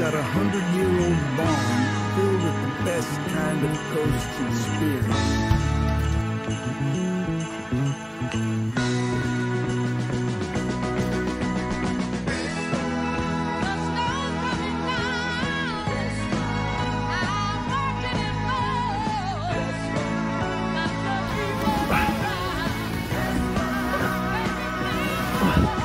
got a hundred-year-old barn filled with the best kind of coastal spirits. Come on.